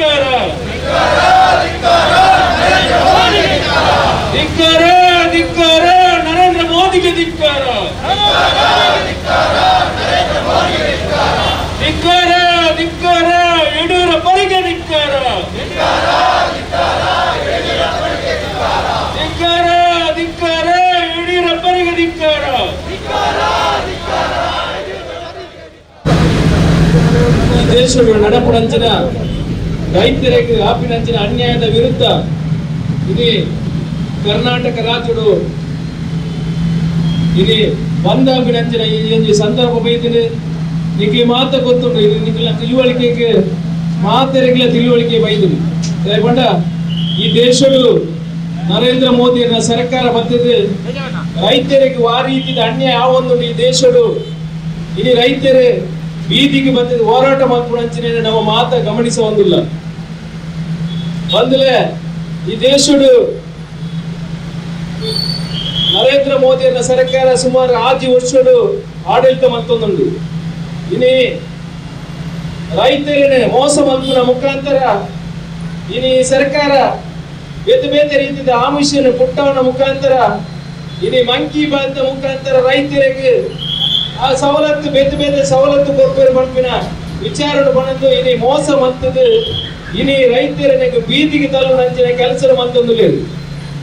ಧಿಕ್ಕಾರ ಧಿಕ್ಕಾರ ಧಿಕ್ಕಾರ ನರೇಂದ್ರ ಮೋದಿಗೆ ಧಿಕ್ಕಾರ ಧಿಕ್ಕಾರ ಧಿಕ್ಕಾರ ಯಡಿಯೂರಪ್ಪರಿಗೆ ಧಿಕ್ಕಾರ ಧಿಕ್ಕಾರ ಧಿಕ್ಕಾರ ಯಡಿಯೂರಪ್ಪರಿಗೆ ಧಿಕ್ಕಾರ ದೇಶಗಳು ನಡಪುಡಂಚಿನ ರೈತರಿಗೆ ಆಪಿನಂಚಿನ ಅನ್ಯಾಯದ ವಿರುದ್ಧ ಇದು ಕರ್ನಾಟಕ ರಾಜ್ಯಡು ಇದು ಬಂದಾಪಿನಂಚಿನ ಈ ಒಂದು ಸಂದರ್ಭ ಬೈದಿದೆ ನಿಮಗೆ ಮಾತ ಗೊತ್ತುಂಟು. ಇದು ನಿಕ್ಲ ತಿಳುವಳಿಕೆಗೆ ಮಾತ್ರ ತಿಳುವಳಿಕೆ ಬೈದಿದೆ ದಯಪಂಡ ಈ ದೇಶಡು ನರೇಂದ್ರ ಮೋದಿ ಸರ್ಕಾರ ಬಂದಿದೆ ರೈತರಿಗೆ ಆ ರೀತಿಯ ಅನ್ಯಾಯ ಯಾವೊಂದು ಈ ದೇಶಡು ಇಡೀ ರೈತರೇ ಬೀದಿಗೆ ಬಂದಿದ್ದು ಹೋರಾಟ ಮಾಡ್ಕೊಂಡು ನಮ್ಮ ಮಾತ ಗಮನಿಸುವಂದಿಲ್ಲ ಬಂದಲೇ ಈ ದೇಶಡು ನರೇಂದ್ರ ಮೋದಿ ಅನ್ನ ಸರ್ಕಾರ ಸುಮಾರು ಆದಿ ವರ್ಷಡು ಆಡಳಿತ ಮತ್ತೊಂದುಂಡು ಇನಿ ರೈತರನ್ನೇ ಮೋಸ ಮಲ್ಪುನ ಮುಖಾಂತರ ಇನಿ ಸರ್ಕಾರ ಬೇತೆ ಬೇತೆ ರೀತಿಯ ಆಮಿಷನ ಪುಟ್ಟವನ ಮುಖಾಂತರ ಇನಿ ಮಂಕಿ ಬಾತ್ ಮುಖಾಂತರ ರೈತರಿಗೆ ಆ ಸವಲತ್ತು, ಬೇತೆ ಬೇತೆ ಸವಲತ್ತು ಕೊಡ್ಬೇರು ಮಲ್ಪಿನ ವಿಚಾರಣೆ ಬಂದು ಇನಿ ಮೋಸ ಮಂತದ್ದು ಇನಿ ರೈತರನಿಗೆ ಬೀದಿಗೆ ತಲು ನಂಚಿನ ಕೆಲಸ ಮಂತೊಂದು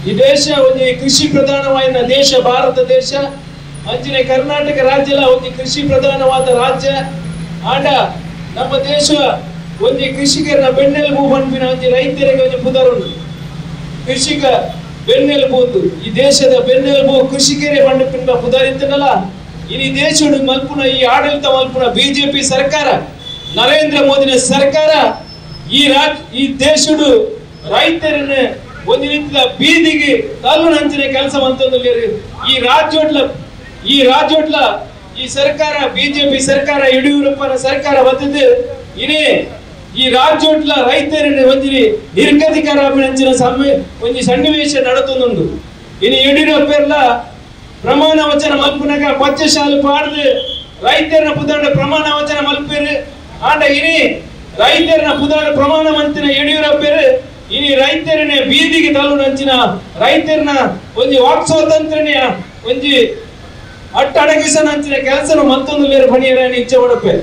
ಈ ದೇಶ ಒಂದು ಕೃಷಿ ಪ್ರಧಾನವಾದ ದೇಶ, ಭಾರತ ದೇಶ. ಅಂಚಿನ ಕರ್ನಾಟಕ ರಾಜ್ಯ ಒಂದು ಕೃಷಿ ಪ್ರಧಾನವಾದ ರಾಜ್ಯ. ಆಂಡ ನಮ್ಮ ದೇಶ ಒಂದು ಕೃಷಿಕರ ಬೆನ್ನೆಲುಬು ಪಂಪಿನ ಒಂದು ರೈತರಿಗೆ ಒಂದು ಪುದರುಂಡು ಕೃಷಿಕ ಬೆನ್ನೆಲುಬು ಈ ದೇಶದ ಬೆನ್ನೆಲುಬು ಕೃಷಿಕರೇ ಪಂಪಿನ ಪುದರಿತ್ತನಲ್ಲ ಇಡೀ ದೇಶಡು ಮಲ್ಪುನ, ಈ ಆಡಳಿತ ಮಲ್ಪುನ ಬಿಜೆಪಿ ಸರ್ಕಾರ, ನರೇಂದ್ರ ಮೋದಿನ ಸರ್ಕಾರ, ಈ ರಾಜ್, ಈ ದೇಶಡು ರೈತರನ್ನ ಒಂದು ರೀತಿಯ ಬೀದಿಗೆ ತಲ್ಲು ನಂಚಿನ ಕೆಲಸ ಈ ರಾಜ್ಯೋಟ್ಲ ಈ ರಾಜ್ಯೋಟ್ಲ ಈ ಸರ್ಕಾರ ಬಿಜೆಪಿ ಸರ್ಕಾರ, ಯಡಿಯೂರಪ್ಪನ ಸರ್ಕಾರ ಬಂದಿದ್ದು ಇನೇ ಈ ರಾಜ್ಯೋಟ್ಲ ರೈತರನ್ನ ಒಂದಿರಿ ನಿರ್ಗತಿಕರ ಒಂದು ಸನ್ನಿವೇಶ ನಡತೊಂದುಂಡು ಇನ್ನು ಯಡಿಯೂರಪ್ಪ ಪ್ರಮಾಣ ವಚನ ಮಲ್ಪನಾಗ ಪಚ್ಚ ಶಾಲು ಪಾಡ್ದು ರೈತರನ್ನ ಪುದಾಡ ಪ್ರಮಾಣ ವಚನ ಮಲ್ಪೇರು. ಆಂಡ ಇನಿ ರೈತರನ್ನ ಪುದಾಡ ಪ್ರಮಾಣ ಮಂತಿನ ಯಡಿಯೂರಪ್ಪರು, ಇನಿ ರೈತರನ್ನ ಬೀದಿಗೆ ತಲು ನಂಚಿನ ರೈತರನ್ನ ಒಂದು ವಾಕ್ ಸ್ವಾತಂತ್ರ್ಯ ಒಂಜಿ ಅಟ್ಟಡಗಿಸ ನಂಚಿನ ಕೆಲಸನ ಮತ್ತೊಂದು ಬೇರೆ ಬಣಿಯರ ಇಚ್ಛೆ ಹೊಡಪೆ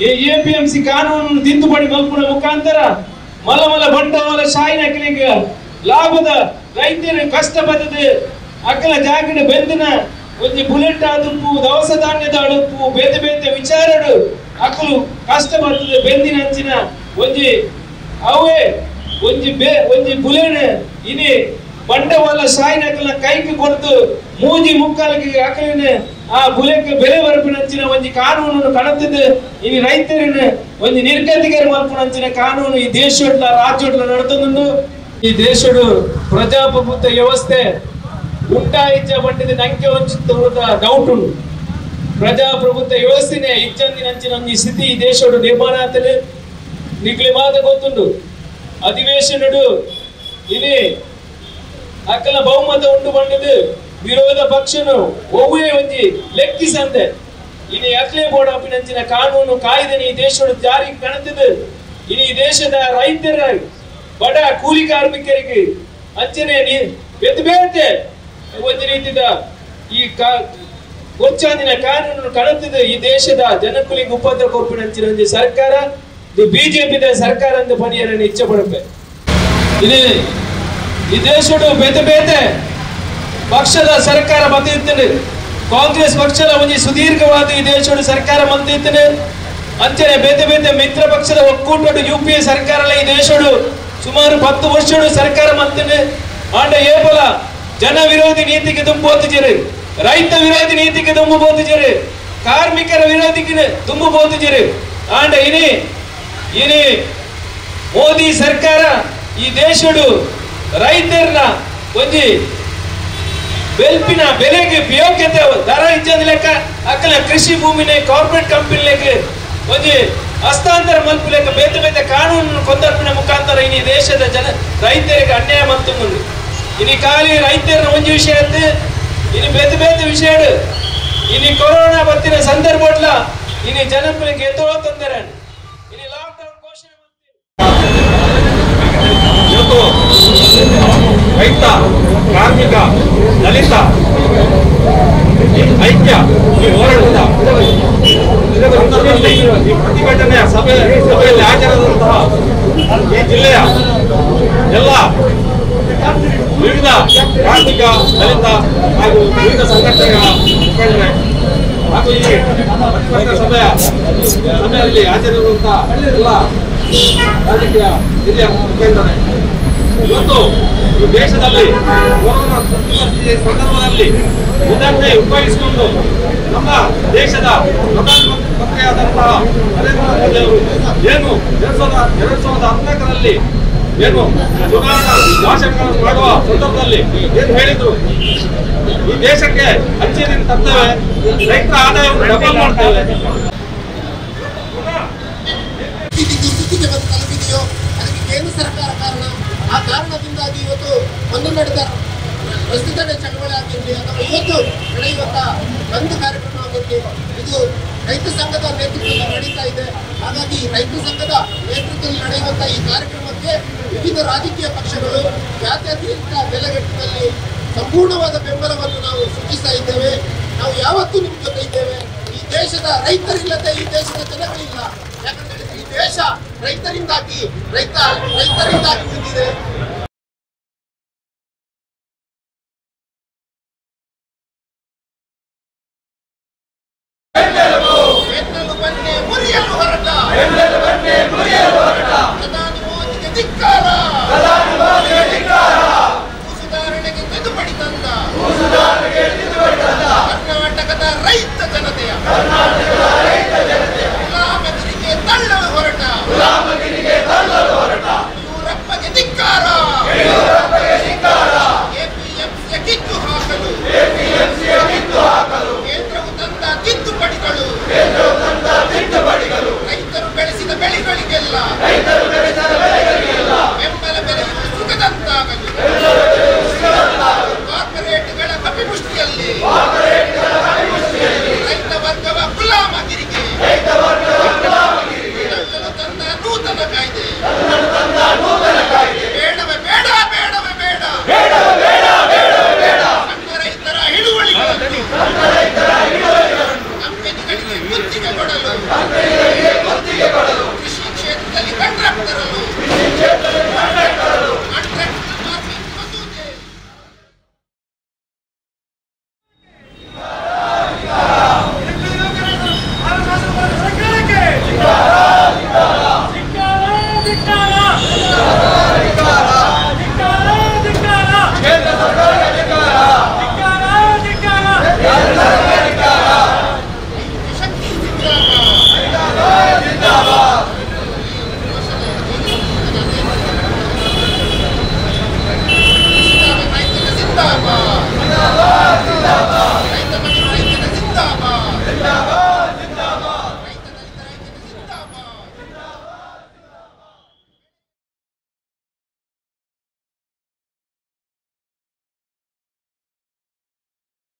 ಈ ಎಪಿಎಂಸಿ ಕಾನೂನು ತಿದ್ದುಪಡಿ ಮಲ್ಪುನ ಮುಖಾಂತರ ಮಲ ಮಲ ಬಂಡವಾಳ ಶಾಯಿನ ಲಾಭದ ರೈತರ ಕಷ್ಟ ಬದದೆ ಅಕ್ಕಲ ಜಾಗಿನ ಬೆಂದಿನ ಒಂಜಿ ಬುಲೆಟ್ ಆದುಪ್ಪು ದವಸ ಧಾನ್ಯದ ಅಡುಪ್ಪು ಬೇತೆ ಬೇತೆ ವಿಚಾರಡು ಅಕ್ಕಲು ಕಷ್ಟ ಬರ್ತದೆ ಬೆಂದಿನ ಅಂಚಿನ ಒಂಜಿ ಅವೇ ಒಂಜಿ ಬೇ ಒಂಜಿ ಬುಲೆನ್ ಇನಿ ಬಂಡವಾಳ ಸಾಯಿನ ಅಕ್ಕಲ ಕೈಗೆ ಕೊಡ್ತು ಮೂಜಿ ಮುಕ್ಕಾಲಿಗೆ ಅಕ್ಕಲಿನ ಆ ಬುಲೆಕ್ಕೆ ಬೆಲೆ ಬರ್ಪಿನಂಚಿನ ಒಂಜಿ ಕಾನೂನನ್ನು ಕಣತಿದ್ದು ಇನಿ ರೈತರಿನ ಒಂಜಿ ನಿರ್ಗತಿಗರ ಮಲ್ಪುನಂಚಿನ ಕಾನೂನು ಈ ದೇಶೋಟ್ಲ ರಾಜ್ಯೋಟ್ಲ ನಡ್ತೊಂದು ಈ ದೇಶಡು ಪ್ರಜಾಪ್ರಭುತ್ವ ವ್ಯವಸ್ಥೆ ಉಂಟಾಯಿച്ച ಬಂಡಿದ ನಂಗೆ ಒಂಚೂರದ ಡೌಟ್ ಉಂಟು. ಪ್ರಜಾಪ್ರಭುತ್ವ ವ್ಯವಸ್ಥೆನೆ ಇಚ್ಚಂದಿನಂಚಿನ ಒಂದು ಈ ಸ್ಥಿತಿ ಈ ದೇಶಡು ನಿರ್ಮಾಣ ಆತಲೆ ನಿಗ್ಲಿ ಮಾತ ಗೊತ್ತುಂಡು ಅಧಿವೇಶನಡು ಇನಿ ಅಕ್ಕಲ ಬಹುಮತ ಉಂಟು ಬಂಡದು ವಿರೋಧ ಪಕ್ಷನು ಒವ್ವೇ ಒಂಜಿ ಲೆಕ್ಕಿಸಂದೆ ಇನಿ ಅಕ್ಲೆ ಬೋರ್ಡ್ ಅಪಿನಂಚಿನ ಕಾನೂನು ಕಾಯ್ದೆ ಈ ದೇಶದ ಜಾರಿ ಕಾಣುತ್ತದೆ ಇನಿ ದೇಶದ ರೈತರ ಬಡ ಕೂಲಿ ಕಾರ್ಮಿಕರಿಗೆ ಅಂಚನೆ ಬೇತೆ ಬೇತೆ ರೀತಿದ ಈ ಕಾ ಕೊಚ್ಚಾದಿನ ಕಾನೂನು ಕಾಣುತ್ತದೆ ಈ ದೇಶದ ಜನಕುಲಿಗೆ ಉಪದ್ರ ಚಿರಂಜಿ ಸರ್ಕಾರ, ಇದು ದ ಸರ್ಕಾರ ಎಂದು ಪನಿಯರನ್ನು ಇಚ್ಛೆ ಪಡಬೇಕು ಇದು ಈ ದೇಶಡು ಬೇತೆ ಬೇತೆ ಪಕ್ಷದ ಸರ್ಕಾರ ಬಂದಿರ್ತೇನೆ ಕಾಂಗ್ರೆಸ್ ಪಕ್ಷದ ಒಂದು ಸುದೀರ್ಘವಾದ ಈ ದೇಶದ ಸರ್ಕಾರ ಬಂದಿರ್ತೇನೆ ಅಂಚನೆ ಬೇತೆ ಬೇತೆ ಮಿತ್ರ ಪಕ್ಷದ ಒಕ್ಕೂಟಡು ಯು ಪಿ ಎ ಈ ದೇಶಡು ಸುಮಾರು ಪತ್ತು ವರ್ಷಡು ಸರ್ಕಾರ ಮಂತನೆ ಆಂಡ ಏಬಲ ಜನ ವಿರೋಧಿ ನೀತಿಗೆ ತುಂಬುತ್ತಿದ್ದೀರಿ ರೈತ ವಿರೋಧಿ ನೀತಿಗೆ ತುಂಬುತ್ತಿದ್ದೀರಿ ಕಾರ್ಮಿಕರ ವಿರೋಧಿಗೆ ತುಂಬುತ್ತಿದ್ದೀರಿ ಆಂಡ ಇನಿ ಇನಿ ಮೋದಿ ಸರ್ಕಾರ ಈ ದೇಶಡು ರೈತರನ್ನ ಒಂಜಿ ಬೆಲ್ಪಿನ ಬೆಲೆಗೆ ಯೋಗ್ಯತೆ ದರ ಇಜ್ಜದ ಲೆಕ್ಕ ಅಕ್ಕಲ ಕೃಷಿ ಭೂಮಿನೆ ಕಾರ್ಪೊರೇಟ್ ಕಂಪನಿಲೆಗೆ ಒಂಜಿ ಹಸ್ತಾಂತರ ಮಲ್ಪು ಲೆಕ್ಕ ಬೇತೆ ಬೇತೆ ಕಾನೂನು ಕೊಂದರ್ಪಿನ ಮುಖಾಂತರ ಇನಿ ದೇಶದ ಜನ ರೈತರಿಗೆ ಅನ್ಯಾಯ ಮಂತುಂಡು ಇಲ್ಲಿ ಖಾಲಿ ರೈತರ ಒಂದು ವಿಷಯ ಅಂತೆ ಇಲ್ಲಿ ಬೆದ್ದು ಬೆದ್ದು ವಿಷಯ ಇಲ್ಲಿ ಕೊರೋನಾ ಬರ್ತಿನ ಸಂದರ್ಭ ಇಲ್ಲ ಇಲ್ಲಿ ಜನಪ್ರಿಯ ಎದ್ದೋ ತೊಂದರೆ ಡೌನ್ ಲಾಕ್ಡೌನ್ ಘೋಷಣೆ ರೈತ, ಕಾರ್ಮಿಕ, ದಲಿತ ಐಕ್ಯ, ಈ ಹೋರಾಟದ ಈ ಪ್ರತಿಭಟನೆಯ ಸಭೆ ಸಭೆಯಲ್ಲಿ ಹಾಜರಾದಂತಹ ಈ ಜಿಲ್ಲೆಯ ಎಲ್ಲ ವಿವಿಧ ಕಾರ್ಮಿಕ ದಲಿತ ಹಾಗೂ ವಿವಿಧ ಸಂಘಟನೆಗಳ ಮುಖಂಡರೇ ಹಾಗೂ ಈ ಸಭೆಯ ಸಭೆಯಲ್ಲಿ ಹಾಜರಿರುವಂತಹ ಎಲ್ಲ ರಾಜಕೀಯ ಹಿರಿಯ ಮುಖಂಡರೇ ಇವತ್ತು ಈ ದೇಶದಲ್ಲಿ ಕೊರೋನಾ ಸಂದರ್ಭದಲ್ಲಿ ಇದನ್ನೇ ಉಪಯೋಗಿಸಿಕೊಂಡು ನಮ್ಮ ದೇಶದ ಪ್ರಧಾನಮಂತ್ರಿಯಾದಂತಹ ನರೇಂದ್ರ ಮೋದಿ ಅವರು ಏನು ಎರಡ್ ಸಾವಿರದ ಎರಡ್ ಸಾವಿರದ ಹದಿನಾಲ್ಕರಲ್ಲಿ ಏನು ಭಾಷಣಗಳನ್ನು ಮಾಡುವ ಸಂದರ್ಭದಲ್ಲಿ ಏನು ಹೇಳಿದ್ರು? ಈ ದೇಶಕ್ಕೆ ನೀರು ತರ್ತೇವೆ. ರೈತರ ಆದಾಯವನ್ನು ಡಬಲ್ ಮಾಡ್ತೇವೆ. ಕೇಂದ್ರ ಸರ್ಕಾರ ಕಾರಣ ಆ ಕಾರಣದಿಂದಾಗಿ ಇವತ್ತು ಒಂದು ನಡೆದ ರಸ್ತೆ ತಡೆ ಚಳವಳಿ ಆಗಿರಲಿ ಅಥವಾ ಇವತ್ತು ನಡೆಯುವಂತ ಬಂದ್ ಕಾರ್ಯಕ್ರಮ ಆಗಿರಲಿ ಇದು ರೈತ ಸಂಘದ ನಡೀತಾ ಇದೆ. ಹಾಗಾಗಿ ರೈತ ಸಂಘದ ನೇತೃತ್ವದಲ್ಲಿ ನಡೆಯುವಂತಹ ಈ ಕಾರ್ಯಕ್ರಮಕ್ಕೆ ವಿವಿಧ ರಾಜಕೀಯ ಪಕ್ಷಗಳು ಜಾತ್ಯತೀತ ನೆಲೆಗಟ್ಟಿನಲ್ಲಿ ಸಂಪೂರ್ಣವಾದ ಬೆಂಬಲವನ್ನು ನಾವು ಸೂಚಿಸ್ತಾ ಇದ್ದೇವೆ. ನಾವು ಯಾವತ್ತೂ ನಿಮ್ಮ ಜೊತೆ ಇದ್ದೇವೆ. ಈ ದೇಶದ ರೈತರಿಲ್ಲದೆ ಈ ದೇಶದ ಜನಗಳಿಲ್ಲ ಯಾಕಂದ್ರೆ ಈ ದೇಶ ರೈತರಿಂದಾಗಿ, ರೈತ, ರೈತರಿಂದಾಗಿ ಉಳಿದಿದೆ.